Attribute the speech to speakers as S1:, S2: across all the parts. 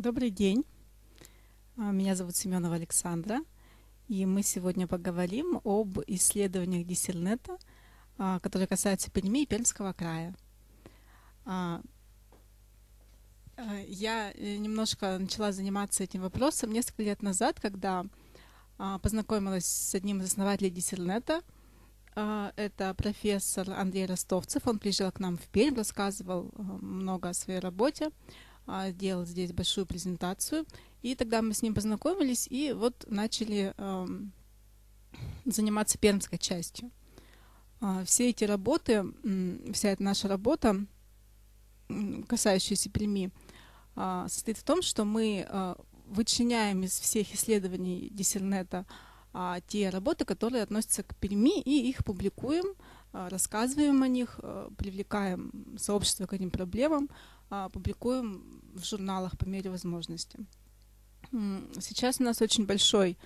S1: Добрый день. А, меня зовут Семенова Александра, и мы сегодня поговорим об исследованиях Диссернета, а, которые касаются Перми и Пермского края. А, я э, немножко начала заниматься этим вопросом несколько лет назад, когда познакомилась с одним из основателей Диссернета. Это профессор Андрей Ростовцев. Он приезжал к нам в Пермь, рассказывал много о своей работе делал здесь большую презентацию. И тогда мы с ним познакомились и вот начали заниматься пермской частью. Э, все эти работы, вся эта наша работа, касающаяся Перми, э, состоит в том, что мы вычленяем из всех исследований Диссернета те работы, которые относятся к Перми, и их публикуем, рассказываем о них, привлекаем сообщество к этим проблемам, а, публикуем в журналах по мере возможности. Сейчас у нас очень большой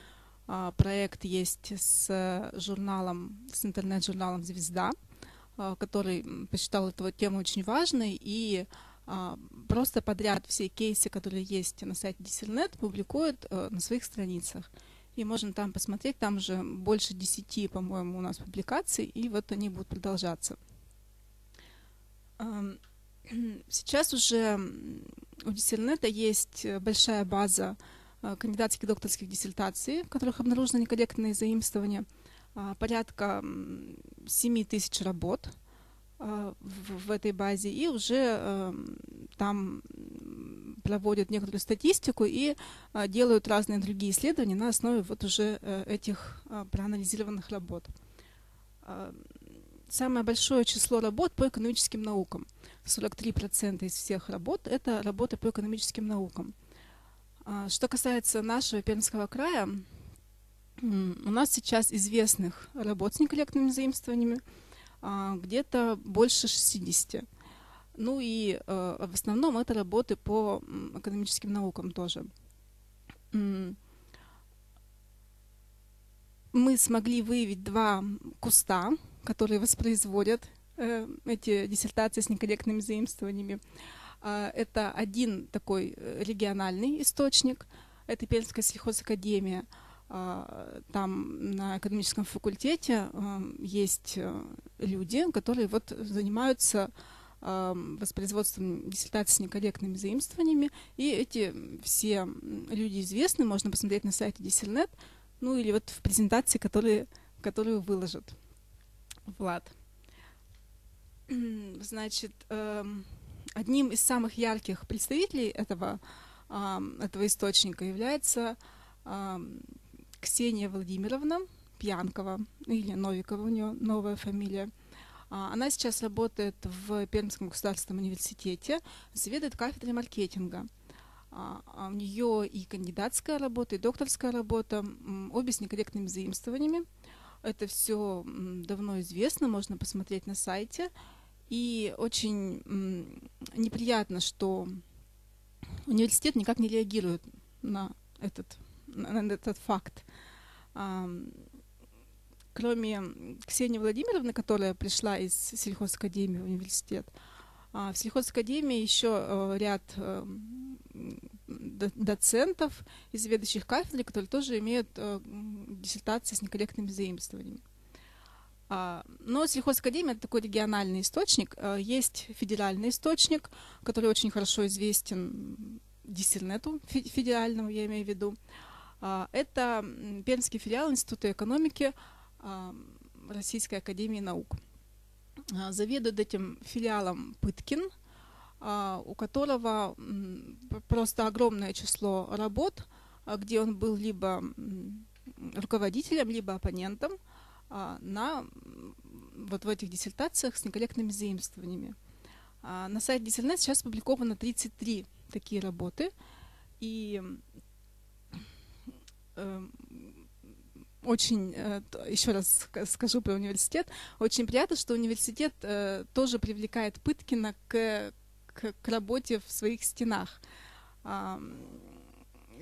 S1: а, проект есть с журналом, с интернет-журналом «Звезда», а, который посчитал эту тему очень важной и просто подряд все кейсы, которые есть на сайте Диссернет, публикует на своих страницах. И можно там посмотреть, там уже больше десяти, по-моему, у нас публикаций, и вот они будут продолжаться. Сейчас уже у Диссернета есть э, большая база э, кандидатских докторских диссертаций, в которых обнаружены некорректные заимствования. А, порядка 7 тысяч работ а, в, этой базе, и уже эм, там проводят некоторую статистику и а, делают разные другие исследования на основе вот уже э, этих проанализированных работ. Самое большое число работ по экономическим наукам – 43% из всех работ – это работы по экономическим наукам. А, что касается нашего Пермского края, у нас сейчас известных работ с некорректными заимствованиями а, где-то больше 60. Ну и э, в основном это работы по экономическим наукам тоже. Мы смогли выявить два куста, которые воспроизводят Э, эти диссертации с некорректными заимствованиями. А, это один такой э, региональный источник, это Пермская сельхозакадемия. А, там на экономическом факультете э, есть люди, которые вот занимаются воспроизводством диссертаций с некорректными заимствованиями. И эти все люди известны, можно посмотреть на сайте Диссернет, ну или вот в презентации, которые, которую выложат. Влад. Значит, эм, одним из самых ярких представителей этого, этого источника является Ксения Владимировна Пьянкова, или Новикова у нее новая фамилия. А, она сейчас работает в Пермском государственном университете, заведует кафедрой маркетинга. А, а у нее и кандидатская работа, и докторская работа, обе с некорректными заимствованиями. Это все давно известно, можно посмотреть на сайте. И очень неприятно, что университет никак не реагирует на этот, на этот факт. Кроме Ксении Владимировны, которая пришла из сельхозакадемии в университет, а, в сельхозакадемии еще э, ряд э, доцентов и заведующих кафедры, которые тоже имеют диссертации с некорректными заимствованиями. А, но сельхозакадемия это такой региональный источник. А, есть федеральный источник, который очень хорошо известен диссернету федеральному, я имею в виду. А, это Пермский филиал Института экономики Российской академии наук. Заведует этим филиалом Пыткин, у которого просто огромное число работ, где он был либо руководителем, либо оппонентом – а, на вот в этих диссертациях с некорректными заимствованиями. А, на сайте Диссернет сейчас опубликовано 33 такие работы, и э, очень, э, еще раз скажу про университет, очень приятно, что университет э, тоже привлекает Пыткина к, к, к работе в своих стенах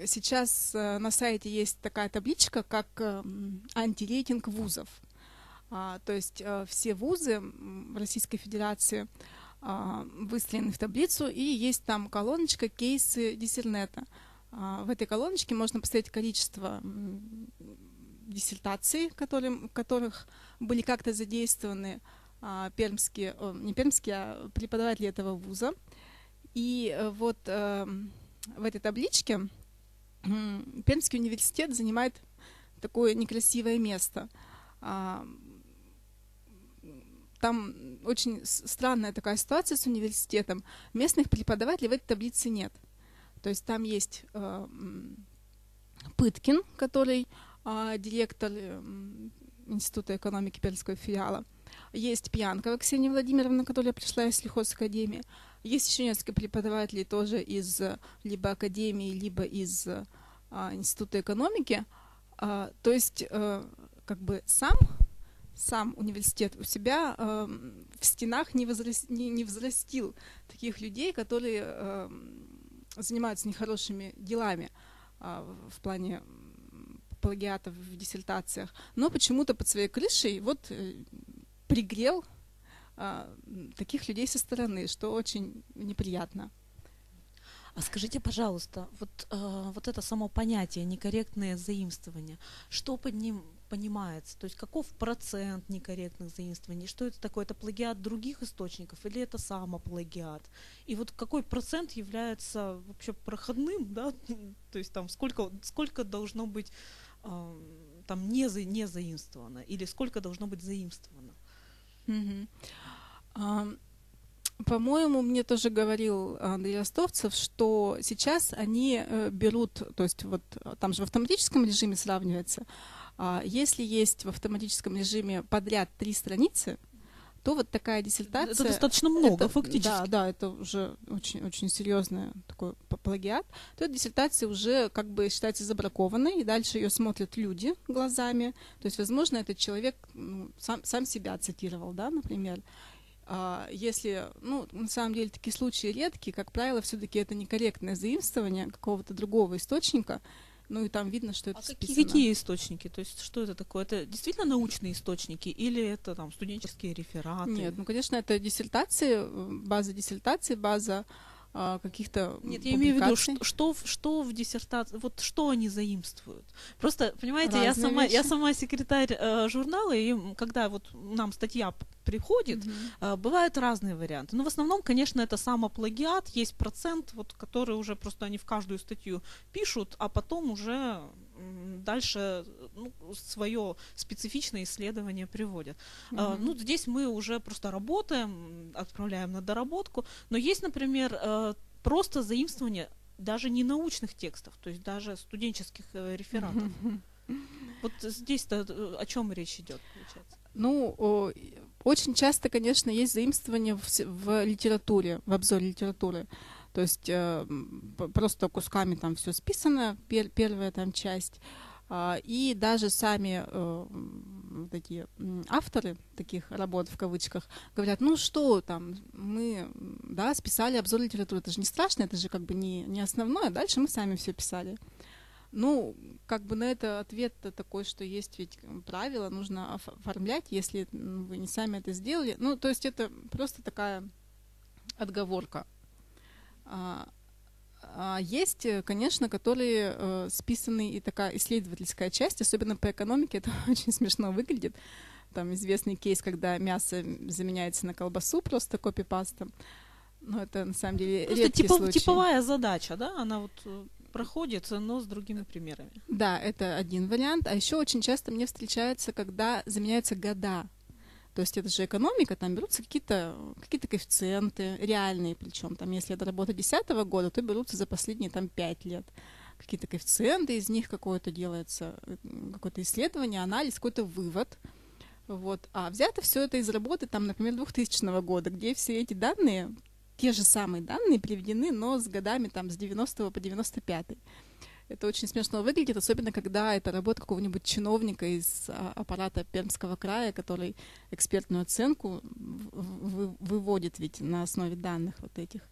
S1: сейчас э, на сайте есть такая табличка, как э, антирейтинг вузов. А, то есть э, все вузы Российской Федерации а, выстроены в таблицу, и есть там колоночка «Кейсы диссернета». А, в этой колоночке можно посмотреть количество диссертаций, которые, которых были как-то задействованы пермские, не пермские, а преподаватели этого вуза. И э, вот эм, в этой табличке Пермский университет занимает такое некрасивое место. А, там очень странная такая ситуация с университетом. Местных преподавателей в этой таблице нет. То есть там есть э, Пыткин, который э, директор э, Института экономики Пермского филиала. Есть Пьянкова Ксения Владимировна, которая пришла из сельхозакадемии. Есть еще несколько преподавателей тоже из либо академии, либо из э, Института экономики. Э, то есть э, как бы сам сам университет у себя э, в стенах не, возраст, не, не взрастил таких людей, которые э, занимаются нехорошими делами э, в плане плагиатов в диссертациях, но почему-то под своей крышей вот э, пригрел таких людей со стороны, что очень неприятно.
S2: А скажите, пожалуйста, вот, э, вот это само понятие некорректное заимствование, что под ним понимается? То есть каков процент некорректных заимствований? Что это такое? Это плагиат других источников или это самоплагиат? И вот какой процент является вообще проходным, да? То есть там сколько, сколько должно быть э, там не, за, не заимствовано или сколько должно быть заимствовано?
S1: По-моему, мне тоже говорил Андрей Ростовцев, что сейчас они э, берут, то есть вот там же в автоматическом режиме сравнивается, а если есть в автоматическом режиме подряд три страницы, то вот такая диссертация...
S2: Это достаточно много,
S1: это,
S2: фактически.
S1: Да, да, это уже очень, очень серьезный такой плагиат. То эта диссертация уже как бы считается забракованной, и дальше ее смотрят люди глазами. То есть, возможно, этот человек сам, сам себя цитировал, да, например. А если, ну, на самом деле такие случаи редкие, как правило, все-таки это некорректное заимствование какого-то другого источника, ну и там видно, что это а
S2: списано. Какие, какие источники? То есть что это такое? Это действительно научные источники или это там студенческие рефераты?
S1: Нет, ну конечно это диссертации, база диссертации, база а, каких-то
S2: Нет, я имею в виду, что, что, что в диссертации, вот что они заимствуют. Просто, понимаете, я сама, я сама секретарь э, журнала, и когда вот нам статья приходит, mm-hmm. э, бывают разные варианты. Но в основном, конечно, это самоплагиат, есть процент, вот, который уже просто они в каждую статью пишут, а потом уже дальше ну, свое специфичное исследование приводят. Mm-hmm. Ну, здесь мы уже просто работаем, отправляем на доработку, но есть, например, э, просто заимствование даже не научных текстов, то есть даже студенческих э, рефератов. Mm-hmm. Вот здесь-то э, о чем речь идет, получается?
S1: Ну, очень часто, конечно, есть заимствование в, в литературе, в обзоре литературы. То есть э, просто кусками там все списано, пер, первая там часть. Э, и даже сами э, такие авторы таких работ в кавычках говорят, ну что там, мы да, списали обзор литературы, это же не страшно, это же как бы не, не основное, дальше мы сами все писали. Ну, как бы на это ответ такой, что есть ведь правила, нужно оформлять, если вы не сами это сделали. Ну, то есть это просто такая отговорка. А, а есть, конечно, которые э, списаны и такая исследовательская часть, особенно по экономике, это очень смешно выглядит. Там известный кейс, когда мясо заменяется на колбасу просто копипастом. Но это на самом деле Просто редкий типов, случай.
S2: типовая задача, да? Она вот э, проходит, но с другими примерами.
S1: Да, это один вариант. А еще очень часто мне встречается, когда заменяются года. То есть это же экономика, там берутся какие-то какие коэффициенты, реальные причем. Там, если это работа 2010 года, то берутся за последние там 5 лет. Какие-то коэффициенты, из них какое-то делается, какое-то исследование, анализ, какой-то вывод. Вот. А взято все это из работы, там, например, 2000 года, где все эти данные те же самые данные приведены, но с годами там с 90 по 95. Это очень смешно выглядит, особенно когда это работа какого-нибудь чиновника из а, аппарата Пермского края, который экспертную оценку выводит ведь на основе данных вот этих.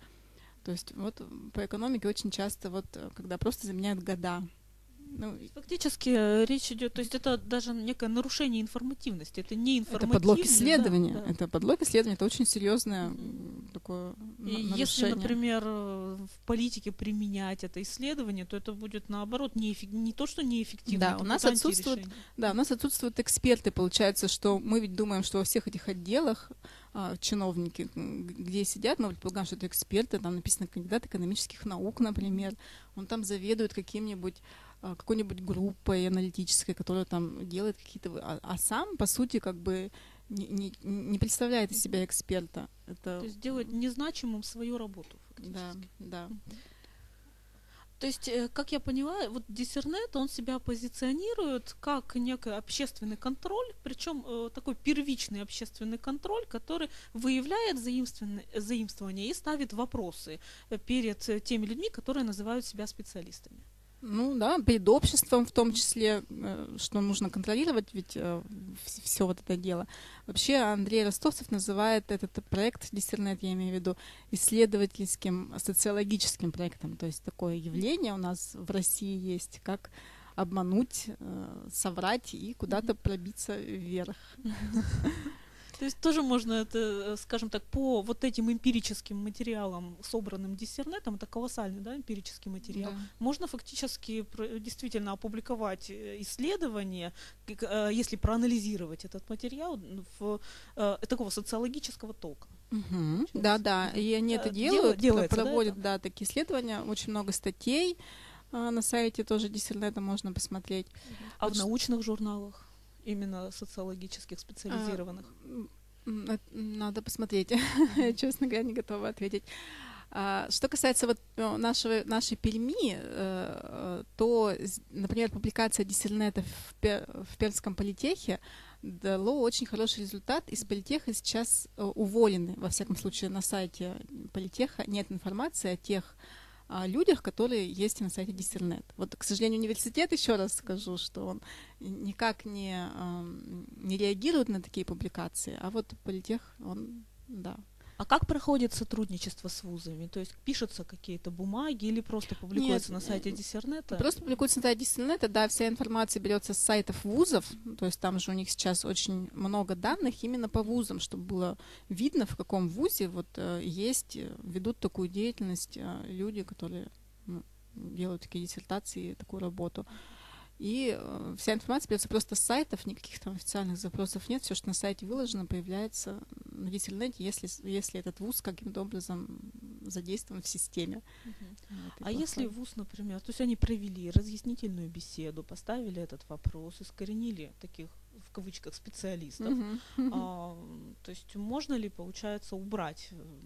S1: То есть вот по экономике очень часто вот, когда просто заменяют года,
S2: Ну, Фактически э, речь идет, то есть это даже некое нарушение информативности, это не информативность.
S1: Это подлог исследования, да, да. это подлог исследования, это очень серьезное такое
S2: И если, например, э, в политике применять это исследование, то это будет наоборот не, не то, что неэффективно,
S1: да, у нас отсутствуют, да, у нас отсутствуют эксперты, получается, что мы ведь думаем, что во всех этих отделах а, чиновники, где сидят, мы предполагаем, что это эксперты, там написано кандидат экономических наук, например, он там заведует каким-нибудь какой-нибудь группой аналитической, которая там делает какие-то... А, а сам, по сути, как бы не, не, не представляет из себя эксперта.
S2: Это... То есть делает незначимым свою работу,
S1: фактически. Да, да.
S2: То есть, э, как я поняла, вот диссернет, он себя позиционирует как некий общественный контроль, причем э, такой первичный общественный контроль, который выявляет заимствование и ставит вопросы э, перед теми людьми, которые называют себя специалистами.
S1: Ну да, перед обществом в том числе, э, что нужно контролировать ведь э, все вот это дело. Вообще Андрей Ростовцев называет этот проект Диссернет, я имею в виду, исследовательским социологическим проектом. То есть такое явление у нас в России есть, как обмануть, э, соврать и куда-то пробиться вверх.
S2: То есть тоже можно это, э, скажем так, по вот этим эмпирическим материалам, собранным диссернетом, это колоссальный, да, эмпирический материал, да. можно фактически действительно опубликовать э, исследование, э, если проанализировать этот материал в такого социологического толка.
S1: Угу. Да, да, и они это делают, Делается, проводят, да, да, такие исследования, очень много статей на сайте тоже диссернета можно посмотреть.
S2: А вот в научных журналах? Именно социологических, специализированных?
S1: А, надо посмотреть. Честно говоря, не готова ответить. А, что касается вот э, нашего, нашей Перми, э, то, например, публикация диссернета в, в Пермском политехе дало очень хороший результат. Из политеха сейчас э, уволены, во всяком случае, на сайте политеха нет информации о тех людях, которые есть на сайте Диссернет. Вот, к сожалению, университет, еще раз скажу, что он никак не, не реагирует на такие публикации, а вот политех, он, да,
S2: а как проходит сотрудничество с вузами? То есть пишутся какие-то бумаги или просто публикуются Нет, на сайте Диссернета?
S1: Просто публикуются на сайте Диссернета, да, вся информация берется с сайтов вузов, то есть там же у них сейчас очень много данных именно по вузам, чтобы было видно, в каком вузе вот э, есть, э, ведут такую деятельность э, люди, которые ну, делают такие диссертации, такую работу. И вся информация берется просто с сайтов, никаких там официальных запросов нет. Все, что на сайте выложено, появляется на интернете, если, если этот вуз каким-то образом задействован в системе.
S2: Вот, а если вуз, например, то есть они провели разъяснительную беседу, поставили этот вопрос, искоренили таких в кавычках специалистов. Uh-huh. А, то есть можно ли, получается, убрать, э,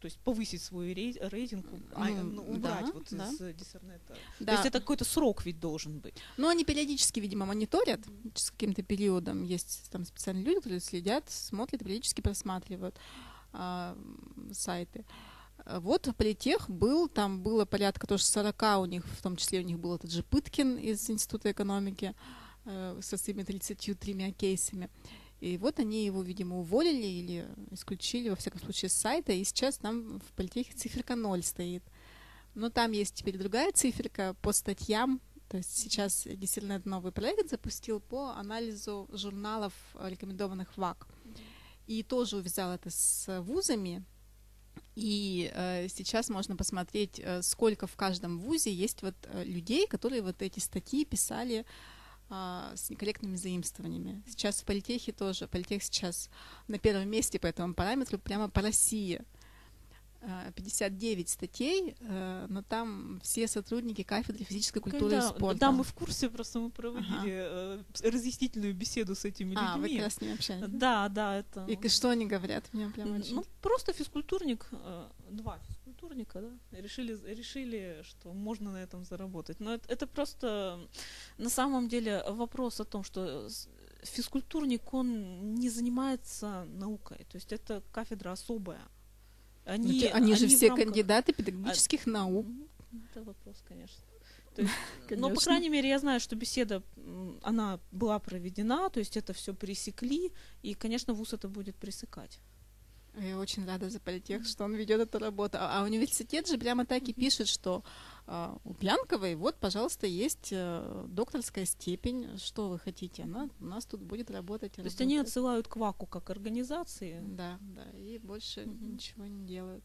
S2: то есть повысить свой рей- рейтинг, а, ну, убрать да, вот да. из диссернета? Да. То есть это какой-то срок ведь должен быть.
S1: Ну, они периодически, видимо, мониторят с каким-то периодом. Есть там специальные люди, которые следят, смотрят, периодически просматривают а, сайты. Вот политех был, там было порядка тоже 40 у них, в том числе у них был этот же Пыткин из Института экономики. Э, со своими 33 кейсами. И вот они его, видимо, уволили или исключили, во всяком случае, с сайта, и сейчас там в политехе циферка 0 стоит. Но там есть теперь другая циферка по статьям, то есть сейчас действительно новый проект запустил по анализу журналов, рекомендованных ВАК. И тоже увязал это с вузами. И э, сейчас можно посмотреть, э, сколько в каждом вузе есть вот э, людей, которые вот эти статьи писали а, с некорректными заимствованиями. Сейчас в политехе тоже, политех сейчас на первом месте по этому параметру прямо по России. 59 а, статей, э, но там все сотрудники кафедры физической культуры да, и спорта.
S2: Да, мы в курсе, просто мы проводили ага. Э, разъяснительную беседу с этими
S1: а,
S2: людьми.
S1: А, вы как раз с ними общались?
S2: Да, да, это...
S1: И что они говорят? Мне прям очень...
S2: Ну, просто физкультурник, э, два физкультурника, да, решили, решили, что можно на этом заработать. Но это, это просто на самом деле вопрос о том, что физкультурник, он не занимается наукой, то есть это кафедра особая.
S1: Они, они, они же все рамках... кандидаты педагогических а, наук.
S2: Это вопрос, конечно. есть, но, по крайней мере, я знаю, что беседа, она была проведена, то есть это все пресекли, и, конечно, ВУЗ это будет пресекать.
S1: Я очень рада за политех, что он ведет эту работу. А, а университет же прямо так и пишет, что а, у Пьянковой вот, пожалуйста, есть а, докторская степень. Что вы хотите? Она у нас тут будет работать.
S2: То есть они отсылают к ВАКу как организации?
S1: Да, да, и больше mm-hmm. ничего не делают.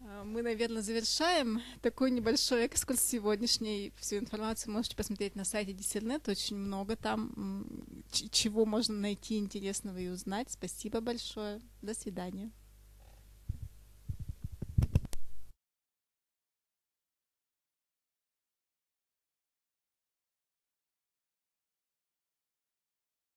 S1: А, мы, наверное, завершаем такой небольшой экскурс сегодняшний. Всю информацию можете посмотреть на сайте Диссернет. Очень много там чего можно найти интересного и узнать. Спасибо большое. До свидания.